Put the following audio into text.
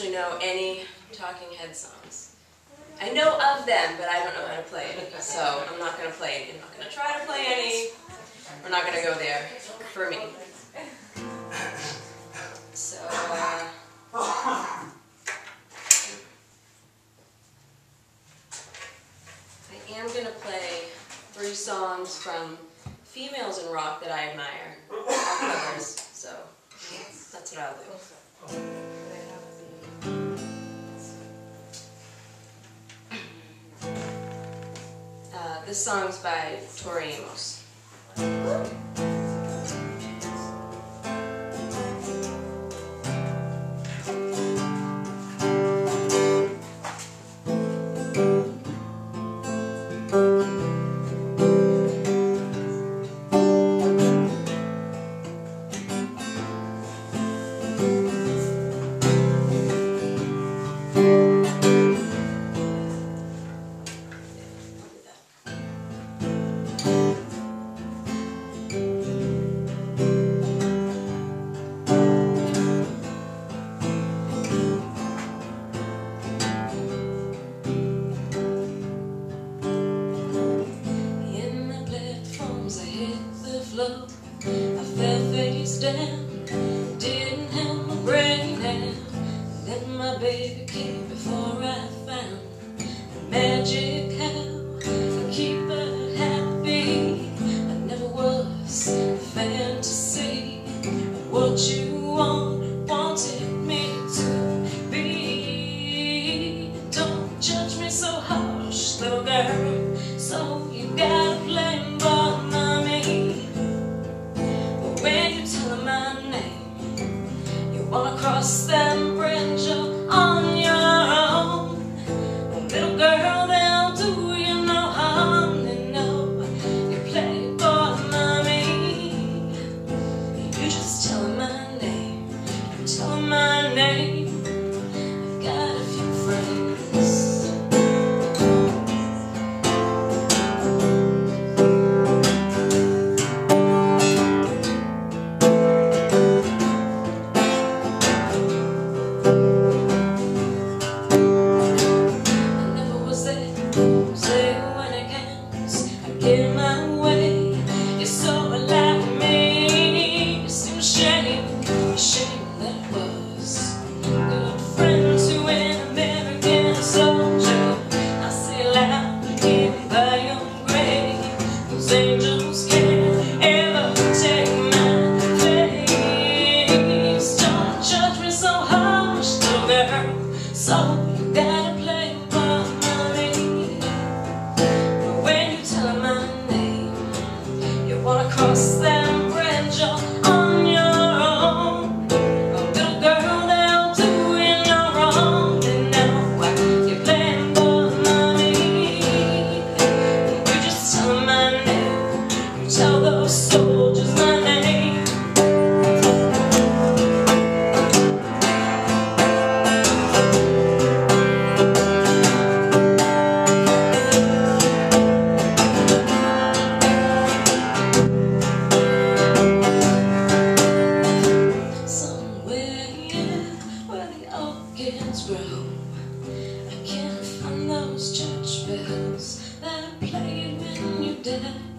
actually know any Talking Head songs. I know of them, but I don't know how to play any, so I'm not going to play any. I'm not going to try to play any. We're not going to go there for me. So, uh, I am going to play three songs from females in rock that I admire, covers, so that's what I'll do. This song's by Tori Amos. I fell face down, didn't have my brain out. Then my baby came chickens grow I can't find those church bells. That played when you died